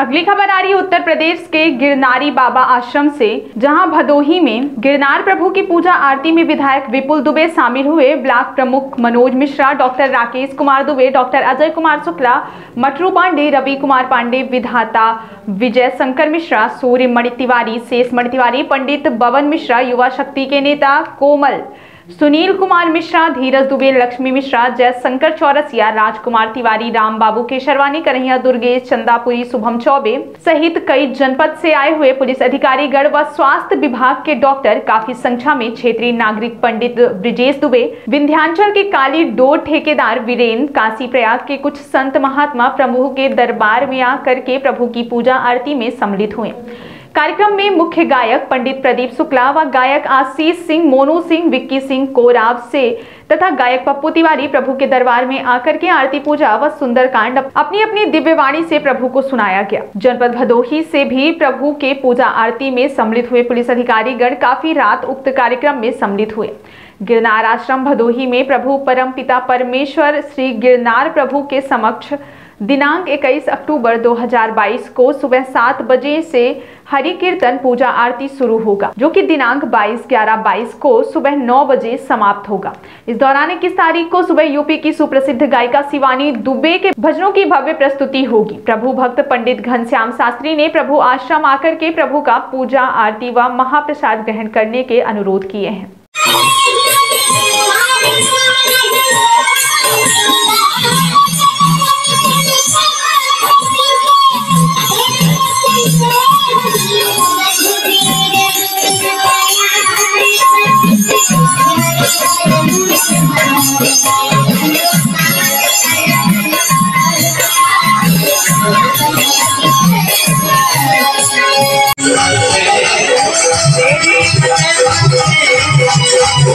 अगली खबर आ रही है उत्तर प्रदेश के गिरनारी बाबा आश्रम से, जहाँ भदोही में गिरनार प्रभु की पूजा आरती में विधायक विपुल दुबे शामिल हुए ब्लॉक प्रमुख मनोज मिश्रा, डॉक्टर राकेश कुमार दुबे, डॉक्टर अजय कुमार शुक्ला मटरू पांडे, रवि कुमार पांडे, विधाता विजय शंकर मिश्रा सूर्य मणि तिवारी शेष मणि तिवारी, पंडित बवन मिश्रा, युवा शक्ति के नेता कोमल सुनील कुमार मिश्रा, धीरज दुबे, लक्ष्मी मिश्रा, जयशंकर चौरसिया, राजकुमार तिवारी राम बाबू केशरवानी, कन्हैया दुर्गेश, चंदापुरी शुभम चौबे सहित कई जनपद से आए हुए पुलिस अधिकारी गण व स्वास्थ्य विभाग के डॉक्टर, काफ़ी संख्या में क्षेत्रीय नागरिक पंडित ब्रिजेश दुबे, विंध्याचल के काली डोर ठेकेदार वीरेन्द्र काशी प्रयाग के कुछ संत महात्मा प्रमुख के दरबार में आकर के प्रभु की पूजा आरती में सम्मिलित हुए। कार्यक्रम में मुख्य गायक पंडित प्रदीप शुक्ला व गायक आशीष सिंह, मोनू सिंह, विक्की सिंह, कोराव से तथा गायक पप्पू तिवारी प्रभु के दरबार में आकर के आरती पूजा व सुंदरकांड अपनी अपनी दिव्यवाणी से प्रभु को सुनाया गया। जनपद भदोही से भी प्रभु के पूजा आरती में सम्मिलित हुए पुलिस अधिकारी गण काफ़ी रात उक्त कार्यक्रम में सम्मिलित हुए। गिरनार आश्रम भदोही में प्रभु परम पिता परमेश्वर श्री गिरनार प्रभु के समक्ष दिनांक 21 अक्टूबर 2022 को सुबह सात बजे से हरि कीर्तन पूजा आरती शुरू होगा, जो कि दिनांक 22 ग्यारह 22 को सुबह 9 बजे समाप्त होगा। इस दौरान इक्कीस तारीख को सुबह यूपी की सुप्रसिद्ध गायिका शिवानी दुबे के भजनों की भव्य प्रस्तुति होगी। प्रभु भक्त पंडित घनश्याम शास्त्री ने प्रभु आश्रम आकर के प्रभु का पूजा आरती व महाप्रसाद ग्रहण करने के अनुरोध किए हैं।